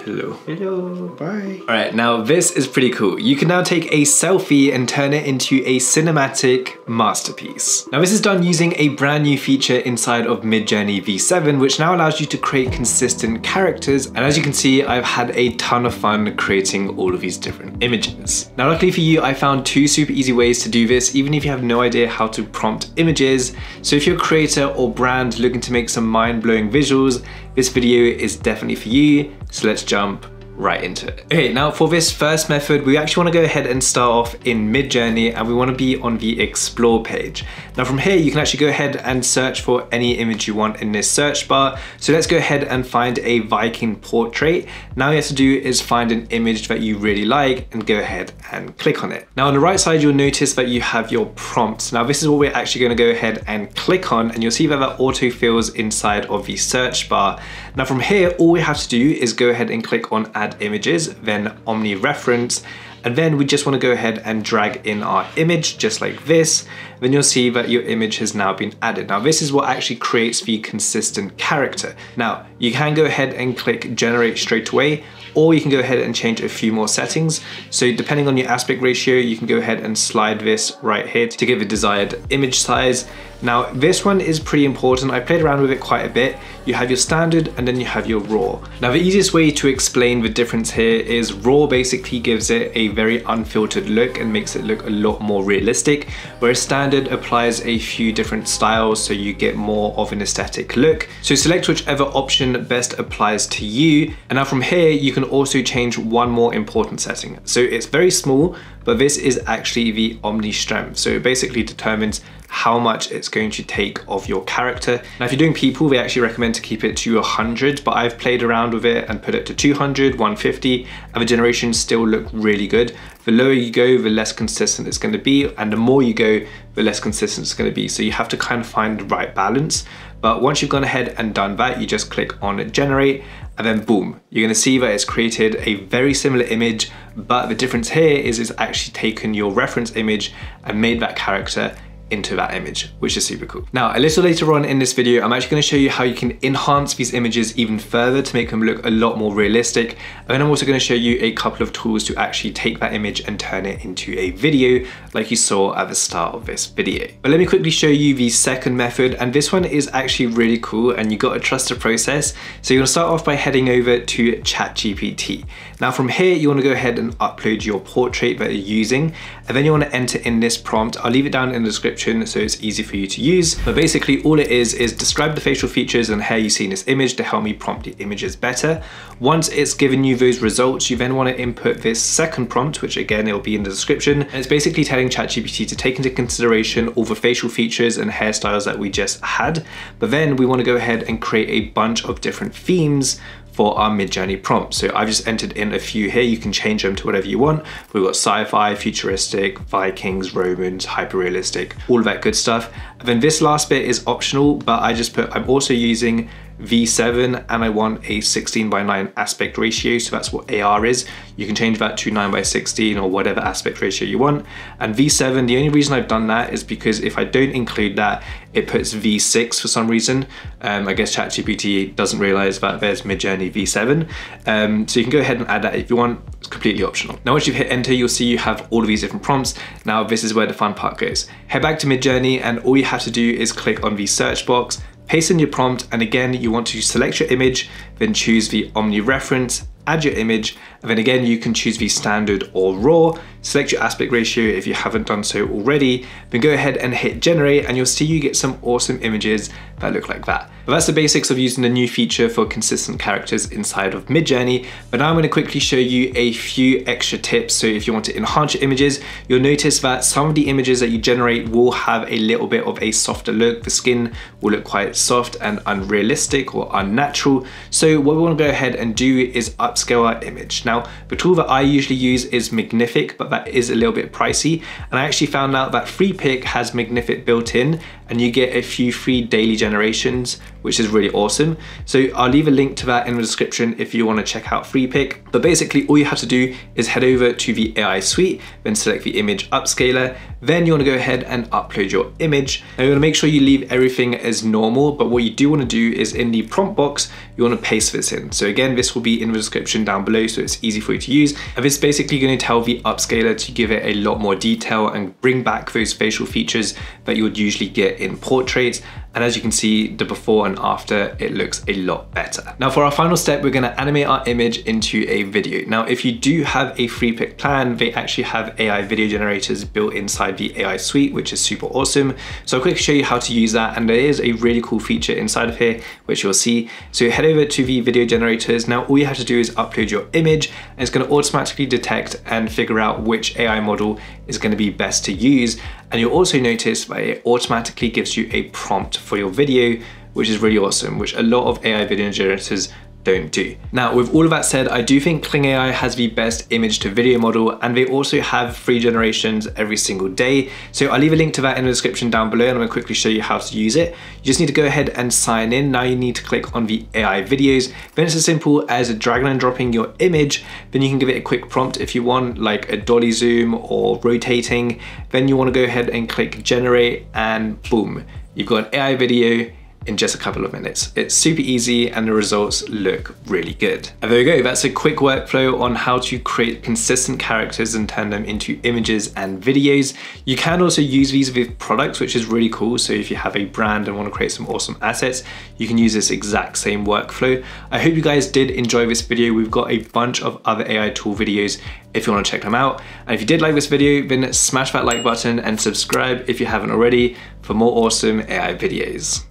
Hello. Hello, bye. All right, now this is pretty cool. You can now take a selfie and turn it into a cinematic masterpiece. Now this is done using a brand new feature inside of Midjourney V7, which now allows you to create consistent characters. And as you can see, I've had a ton of fun creating all of these different images. Now, luckily for you, I found two super easy ways to do this, even if you have no idea how to prompt images. So if you're a creator or brand looking to make some mind-blowing visuals, this video is definitely for you. So let's jump right into it. Okay, now for this first method, we actually wanna go ahead and start off in Midjourney and we wanna be on the explore page. Now from here, you can actually go ahead and search for any image you want in this search bar. So let's go ahead and find a Viking portrait. Now you have to do is find an image that you really like and go ahead and click on it. Now on the right side, you'll notice that you have your prompts. Now this is what we're actually gonna go ahead and click on and you'll see that that auto fills inside of the search bar. Now from here, all we have to do is go ahead and click on add images, then omni reference, and then we just want to go ahead and drag in our image just like this. Then you'll see that your image has now been added. Now this is what actually creates the consistent character. Now you can go ahead and click generate straight away or you can go ahead and change a few more settings. So depending on your aspect ratio, you can go ahead and slide this right here to give a desired image size. Now this one is pretty important. I played around with it quite a bit. You have your standard and then you have your raw. Now the easiest way to explain the difference here is raw basically gives it a very unfiltered look and makes it look a lot more realistic, whereas standard applies a few different styles so you get more of an aesthetic look. So select whichever option best applies to you. And now from here, you can also change one more important setting. So it's very small, but this is actually the Omni Strength. So it basically determines how much it's going to take of your character. Now, if you're doing people, they actually recommend to keep it to 100, but I've played around with it and put it to 200, 150, and the generations still look really good. The lower you go, the less consistent it's gonna be, and the more you go, the less consistent it's gonna be. So you have to kind of find the right balance. But once you've gone ahead and done that, you just click on generate, and then boom, you're gonna see that it's created a very similar image, but the difference here is it's actually taken your reference image and made that character into that image, which is super cool. Now, a little later on in this video, I'm actually gonna show you how you can enhance these images even further to make them look a lot more realistic. And then I'm also gonna show you a couple of tools to actually take that image and turn it into a video like you saw at the start of this video. But let me quickly show you the second method. And this one is actually really cool and you gotta trust the process. So you're gonna start off by heading over to ChatGPT. Now from here, you wanna go ahead and upload your portrait that you're using. And then you wanna enter in this prompt. I'll leave it down in the description so it's easy for you to use. But basically all it is, is describe the facial features and how you see in this image to help me prompt the images better. Once it's given you those results, you then wanna input this second prompt, which again, it'll be in the description. And it's basically telling ChatGPT to take into consideration all the facial features and hairstyles that we just had. But then we wanna go ahead and create a bunch of different themes for our Midjourney prompt. So I've just entered in a few here. You can change them to whatever you want. We've got sci-fi, futuristic, Vikings, Romans, hyper-realistic, all of that good stuff. And then this last bit is optional, but I just put, I'm also using V7 and I want a 16 by 9 aspect ratio, so that's what AR is. You can change that to 9 by 16 or whatever aspect ratio you want. And V7, the only reason I've done that is because if I don't include that, it puts V6 for some reason. Um, I guess ChatGPT doesn't realize that there's Midjourney V7. Um, so you can go ahead and add that if you want, it's completely optional. Now once you've hit enter, you'll see you have all of these different prompts. Now this is where the fun part goes. Head back to Midjourney and all you have to do is click on the search box, paste in your prompt, and again, you want to select your image, then choose the Omni reference, add your image, and then again, you can choose the standard or raw, select your aspect ratio if you haven't done so already, then go ahead and hit generate and you'll see you get some awesome images that look like that. But that's the basics of using the new feature for consistent characters inside of Midjourney. But now I'm gonna quickly show you a few extra tips. So if you want to enhance your images, you'll notice that some of the images that you generate will have a little bit of a softer look. The skin will look quite soft and unrealistic or unnatural. So what we wanna go ahead and do is upscale our image. Now, the tool that I usually use is Magnific, but that is a little bit pricey. And I actually found out that Freepik has Magnific built in and you get a few free daily generations which is really awesome. So I'll leave a link to that in the description if you want to check out Freepik. But basically all you have to do is head over to the AI suite, then select the image upscaler, then you want to go ahead and upload your image. Now you want to make sure you leave everything as normal, but what you do want to do is in the prompt box, you want to paste this in. So again, this will be in the description down below so it's easy for you to use. And this is basically going to tell the upscaler to give it a lot more detail and bring back those facial features that you would usually get in portraits and as you can see, the before and after, it looks a lot better. Now for our final step, we're gonna animate our image into a video. Now, if you do have a Freepik plan, they actually have AI video generators built inside the AI suite, which is super awesome. So I'll quickly show you how to use that. And there is a really cool feature inside of here, which you'll see. So head over to the video generators. Now, all you have to do is upload your image and it's gonna automatically detect and figure out which AI model is gonna be best to use. And you'll also notice that it automatically gives you a prompt for your video, which is really awesome, which a lot of AI video generators don't do. Now, with all of that said, I do think Kling AI has the best image to video model and they also have free generations every single day. So I'll leave a link to that in the description down below and I'm gonna quickly show you how to use it. You just need to go ahead and sign in. Now you need to click on the AI videos. Then it's as simple as dragging and dropping your image. Then you can give it a quick prompt if you want, like a dolly zoom or rotating. Then you wanna go ahead and click generate and boom, you've got an AI video in just a couple of minutes. It's super easy and the results look really good. And there we go, that's a quick workflow on how to create consistent characters and turn them into images and videos. You can also use these with products, which is really cool. So if you have a brand and want to create some awesome assets, you can use this exact same workflow. I hope you guys did enjoy this video. We've got a bunch of other AI tool videos if you want to check them out. And if you did like this video, then smash that like button and subscribe if you haven't already for more awesome AI videos.